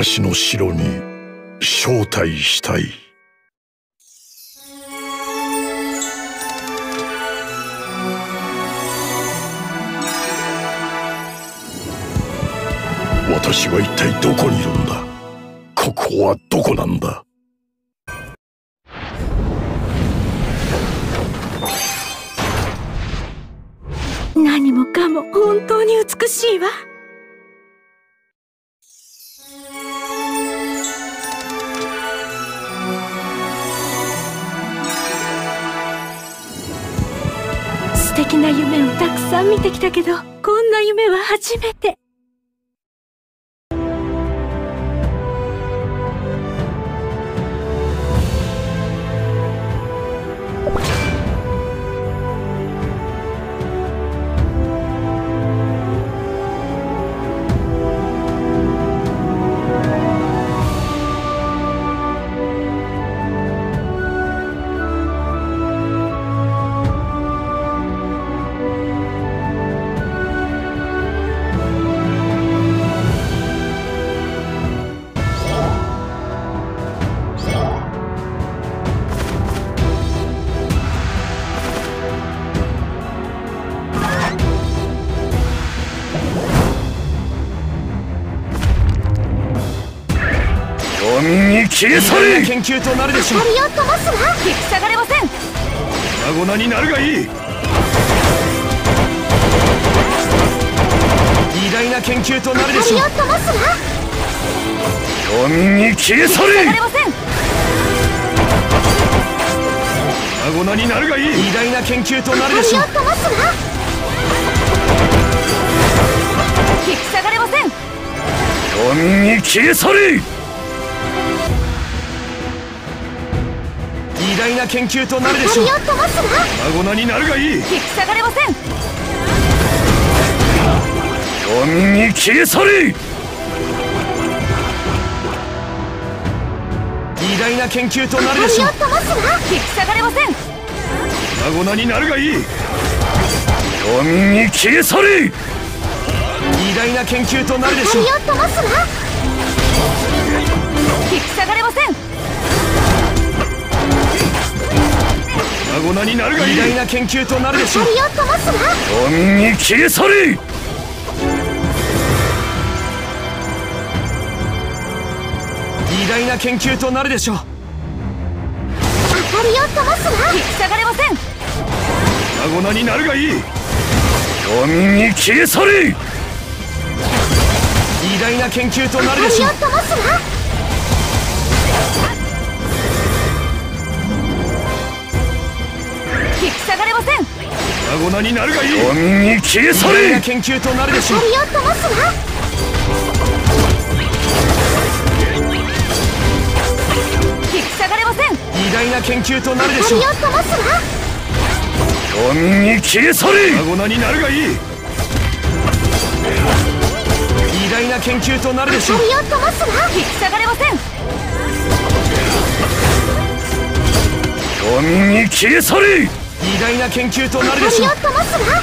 私の城に招待したい。私は一体どこにいるんだ？ここはどこなんだ？何もかも本当に美しいわ。な夢をたくさん見てきたけどこんな夢は初めて。消え去れ！研究となるでしょう光を灯すわ。引き下がれません。粉々になるがいい。偉大な研究となるでしょう。光を灯すわ。闇に消え去下がれ！れません粉々になるがいい。偉大な研究となるでしょう光を灯すわ。引き下がれません。闇に消え去れ偉大な研究となるでしょう。光を灯すわ粉々になるがいい。引き下がれません。闇に消え去れ。偉大な研究となるでしょう。引き下がれません。粉々になるがいい。闇に消え去れ。偉大な研究となるでしょう。引き下がれません々になるがいい偉大な研究となるでしょう。光を灯すわ闇に消え去れ偉大な研究となるでしょう。光を灯すわ引き下がれません。粉々になるがいい。闇に消え去れ偉大な研究となるでしょう。光を灯すわがれません。粉々になるがいい。闇に消え去偉大なれ研究となるでしょう。光を灯すわ。引き下がれません。偉大な研究となるでしょう。光を灯すわ。闇に消え去れ。粉々になるがいい。偉大な研究となるでしょう。光を灯すわ。引き下がれません。闇に消え去れ偉大な研究となるでしょう。光を灯すわ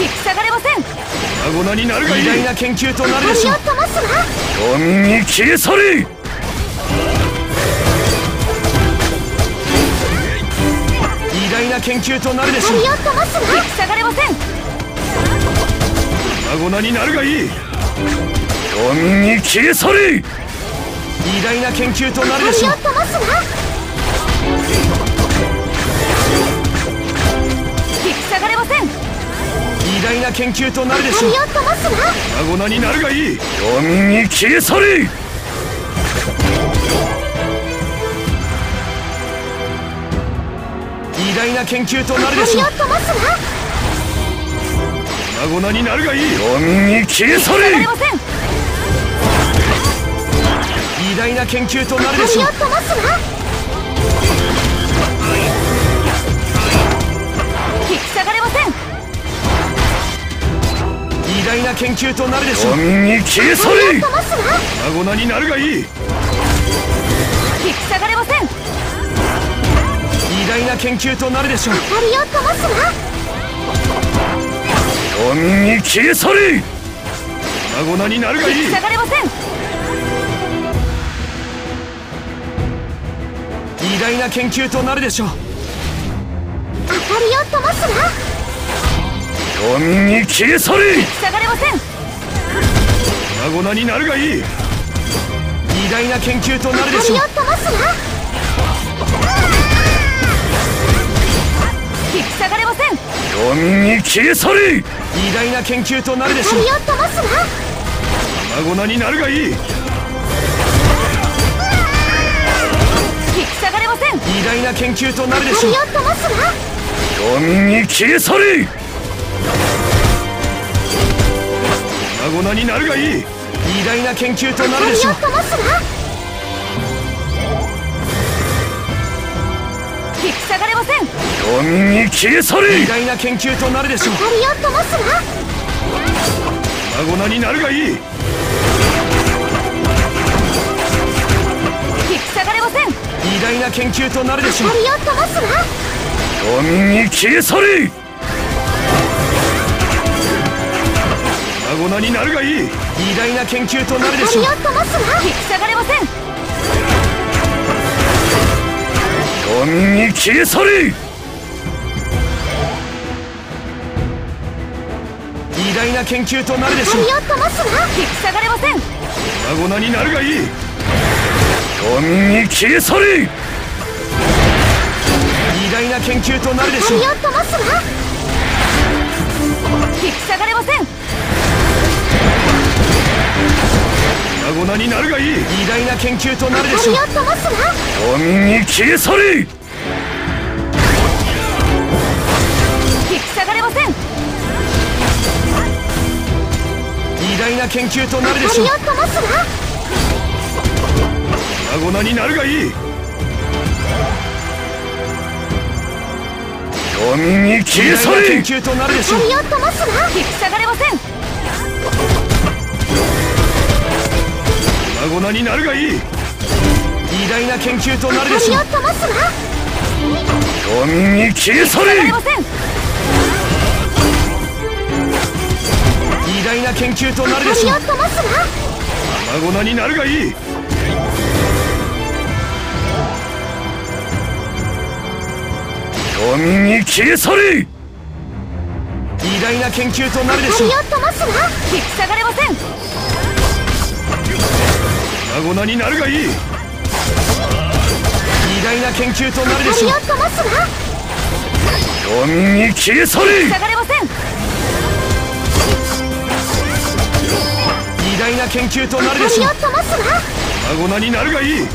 引き下がれません。粉々になるがいい。偉大な研究となるでしょう光を灯すわ闇に消え去れ。偉大な研究となるでしょう。光を灯すわ引き下がれません。粉々になるがいい。闇に消え去れ偉大な研究となるでしょう。光を灯すわ引き下がれません。偉大な研究となるでしょう。光を灯すわ粉々になるがいい闇に消え去れ。偉大な研究となるでしょう。光を灯すわ粉々になるがいい闇に消え去れ。下がれません偉大な研究となるでしょう。光を灯すわ引き下がれません。偉大な研究となるでしょう。闇に消え去光をれ。粉々になるがいい引き下がれません。偉大な研究となるでしょう。光を灯すわ。黄民に消え去れ。粉々になるがいい下がれません偉大な研究となるでしょう。明かりを灯すわ。黄民に消え去れ。下がれません。粉々になるがいい。偉大な研究となるでしょう。明かりを灯すわ。引き下がれません。黄民に消え去れ。偉大な研究となるで明かりしょうを灯すわ。粉々になるがいいません。偉大な研究となるでしょう。明かりを灯すわ黄民に消え去れ。粉々になるがいい。偉大な研究となるでしょう。灯すわ引き下がれません。黄民に消え去れ。偉大な研究となるでしょう。明かりを灯すわ粉々になるがいい偉大な研究となるでしょう。明かりを灯すわに消え去れ。粉々になるがいい。偉大な研究となるでしょう。明かりを灯すわ引き下がれません。黄民に消え去れ。偉大な研究となるでしょう。明かりを灯すわ引き下がれません。粉々になるがいい黄民に消え去れ。偉大な研究となるでしょう。を灯すわ。引き下がれません。粉々になるがいい。偉大な研究となるでしょう。りを灯すわ。に消え去れ。引き下がれません。偉大な研究となるでしょう。明かりを灯すわ粉々になるがいい。黄民に消え去れ。研究となるでしょう。引き下がれません。粉々になるがいい。偉大な研究となるでしょう。明かりを灯すわ黄民に消え去れ。れません。偉大な研究となるでしょう。明かりを灯すわ粉々になるがいい黄民に消え去れ！偉大な研究となるで明しょう。かりを灯すわ引き下がれません。粉々になるがいい。偉大な研究となるでしょう。灯すわ黄民に消え去れ！下がれません。偉大な研究となるでしょう。明かりを灯すわ粉々になるがいい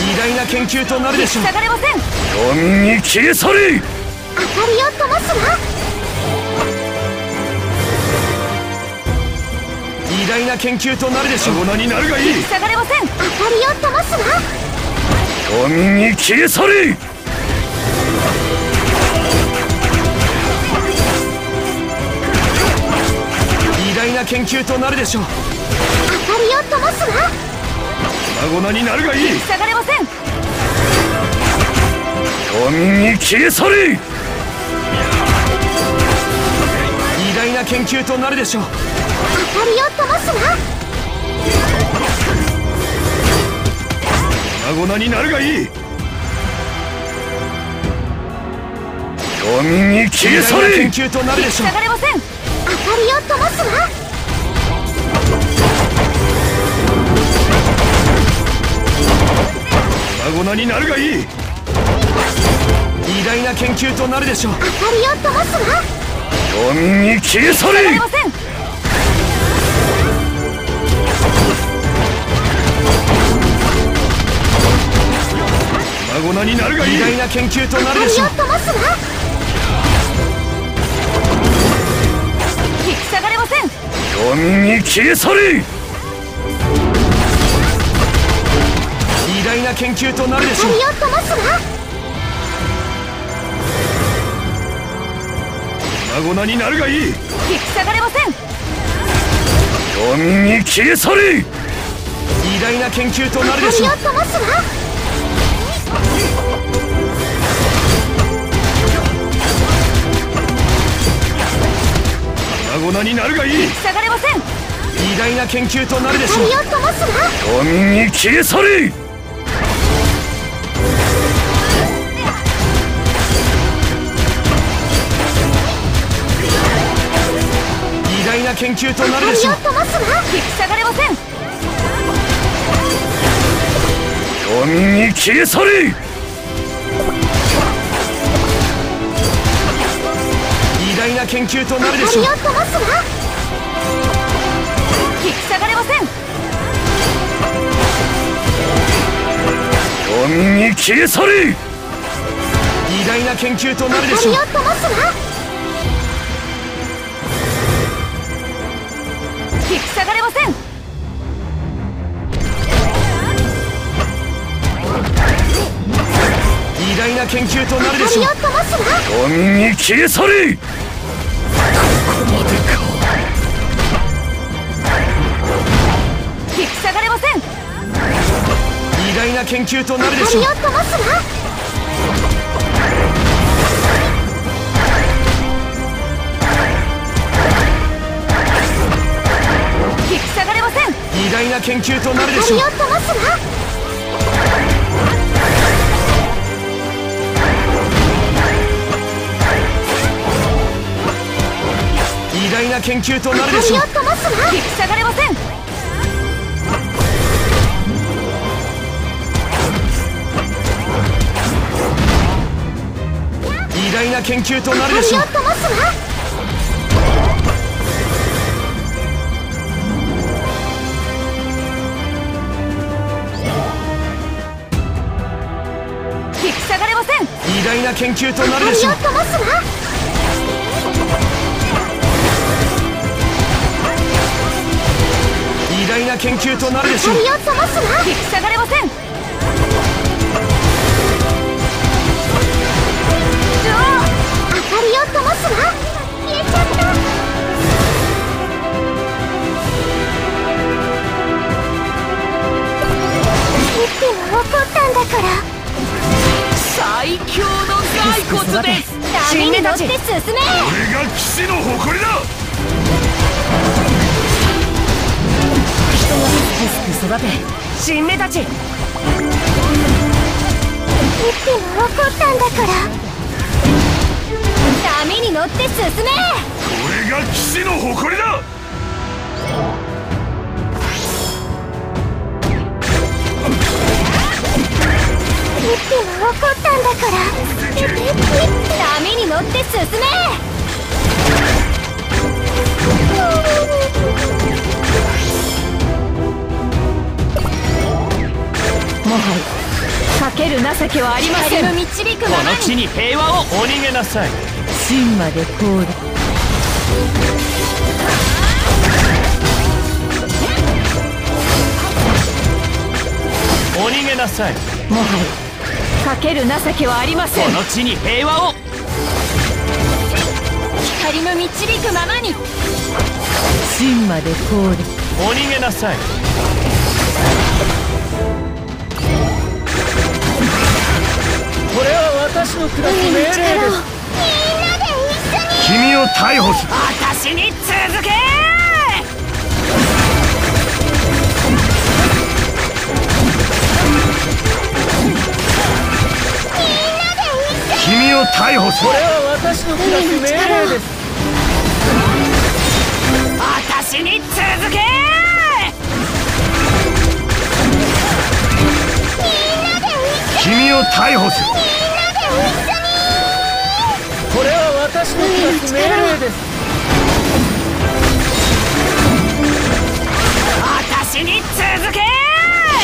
偉大な研究となるでしょう。下がれません。黄民に消え去れ。明かりを灯すわ。偉大な研究となるでしょう。粉々になるがいい。下がれません。明かりを灯すわ。黄民に消え去れ。偉大な研究となるでしょう。明かりを灯すわ粉々になるがいい下がれません黄民に消え去れ偉大な研究となるでしょう明かりを灯すわ粉々になるがいい黄民に消え偉大な去れ研究となるでしょう下がれません明かりを灯すわ粉々になるがいい。偉大な研究となるでしょう。明かりを灯すわ。黄民に消え去れれません。粉々になるがいい。偉大な研究となるでしょう灯すわ。引き下がれません。黄民に消え去れ大な研究となるでしょう。明かりを灯すわ。粉々になるがいい。引き下がれません。黄民に消え去れ。偉大な研究となるでしょう。明かりを灯すわ。粉になるがいい。下がれません。偉大な研究となるでしょう。光を灯すに消え去れな研究となるでしょう光を灯すわ。引き下がれません。闇に消え去れ。偉大な研究となるでしょう。光を灯すわ。引き下がれません。闇に消え去れ。偉大な研究となるでしょう。光を灯すわ引き下がれません。偉大な研究となるでしょう。光を灯すわ闇に消え去れ。引き下がれません。偉大な研究となるでしょう偉大な研究となるでしょう。光を灯すわ。偉大な研究となるでしょう。光を灯すわ。引き下がれません。偉大な研究となるでしょう。光を灯すわ偉大な研究となるでしょう。光を灯すわ。偉大な研究となるでしょう。光を灯す育て新芽たち。ピッピは怒ったんだから。波に乗って進め。俺が騎士の誇りだ。ピッピは怒ったんだから。波に乗って進めもはや。かける情けはありません。光の導くこの。地に平和をお逃げなさい。真まで凍る。お逃げなさい。もはや。かける情けはありません。この地に平和を。光の導くままに。真まで凍る。お逃げなさいこれは私の下す命令です。君を逮捕する。私に続け！君を逮捕する。これは私の下す命令です。私に続け君を逮捕する。これは私の命令です。私に続け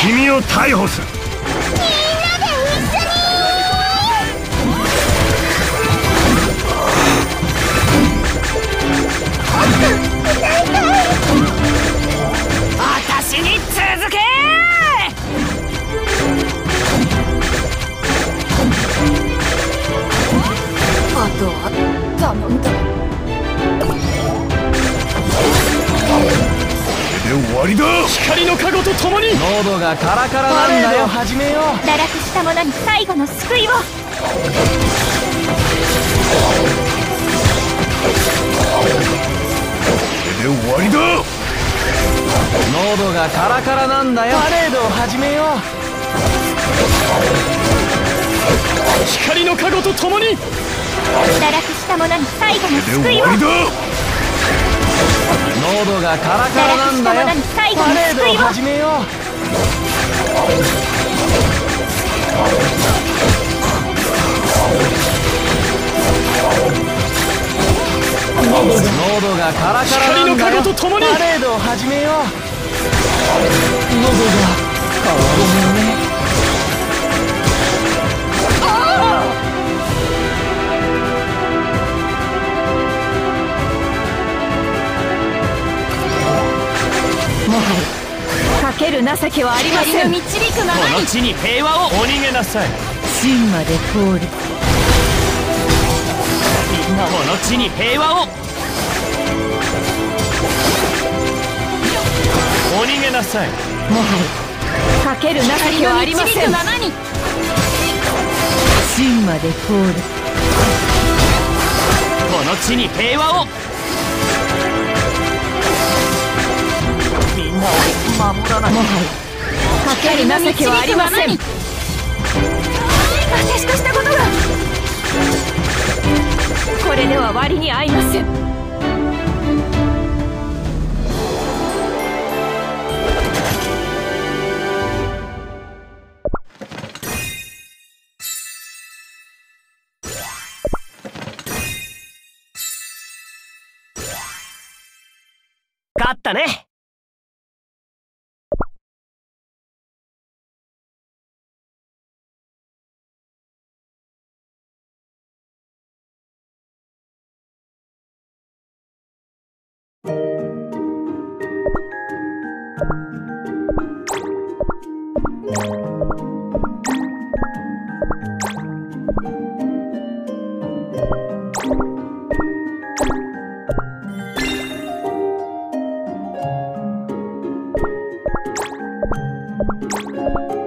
君を逮捕するがカラカラなんだよ。始めよう。堕落した者に最後の救いを。で終わりだ。喉がカラカラなんだよ。パレードを始めよう。光の加護と共に。堕落した者に最後ので救いを。終わりだ。喉がカラカラなんだよ。堕落した者に最後のパレードを救いを始めよう喉がカラカラなんだよ。光の加護と共に。パレードを始めよう。喉が情けはありません光の導くままにこの地に平和をお逃げなさい。真まで通るこの地に平和をお逃げなさいかける情けはありません導くままに真まで通るこの地に平和をみんなを守らないかける情けはありません。私としたことが。これでは割に合いません。勝ったね Thank you.